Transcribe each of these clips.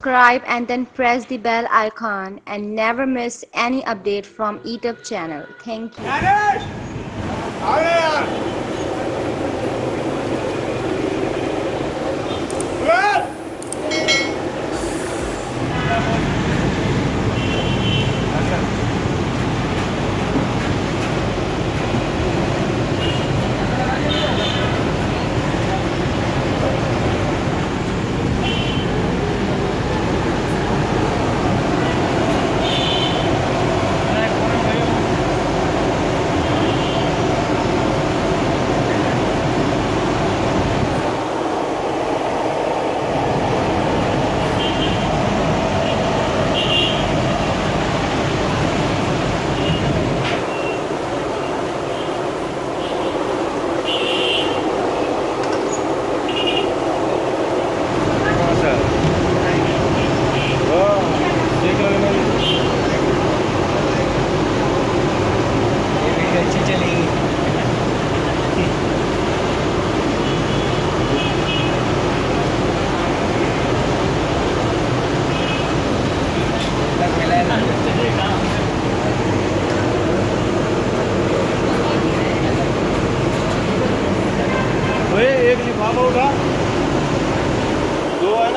subscribe and then press the bell icon and never miss any update from YouTube channel. Thank you.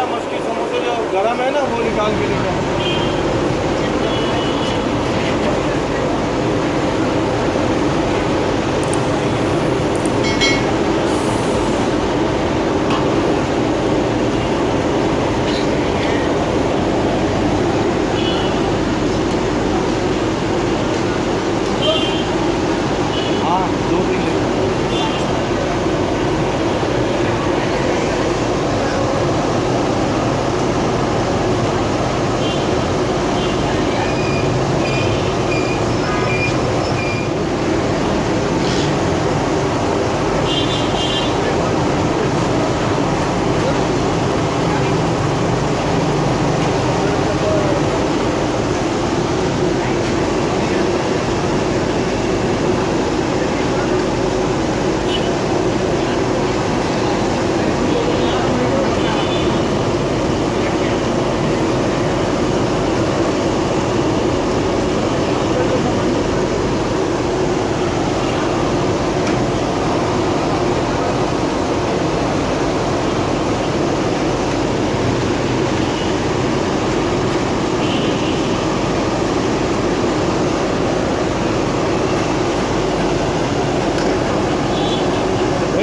समोसे जो गर्म है ना वो निकाल के लेकर हाँ दो भी ले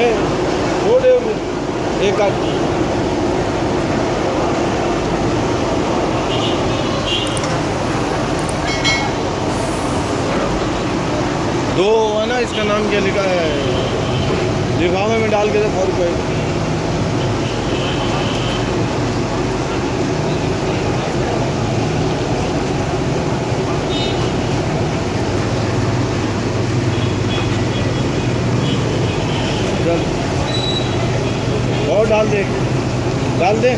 ए, वो दे वो। एक आध दो है ना, इसका नाम क्या लिखा है? लिफाफे में डाल के दे फोर रुपये डाल दे। डाल दे।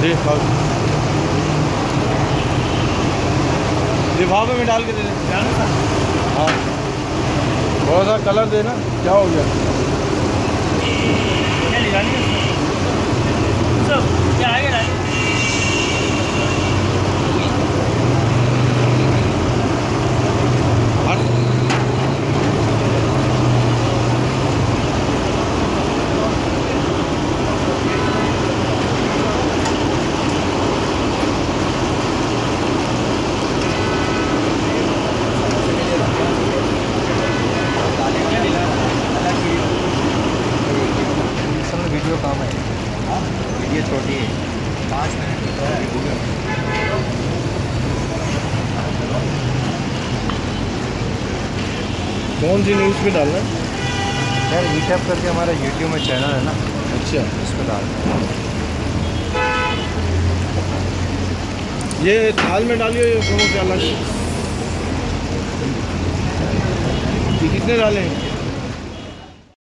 दे लिफाफे में डाल के दे दे। हाँ। थोड़ा सा कलर देना क्या हो गया? क्या आगे छोटी है। पाँच मिनट कौन सी न्यूज़ पे डालना है? यार वीटअप करके हमारा यूट्यूब में चैनल है ना अच्छा। उस पर डाल ये थाल में डालिए ये समोसे अलग ये कितने डाले हैं?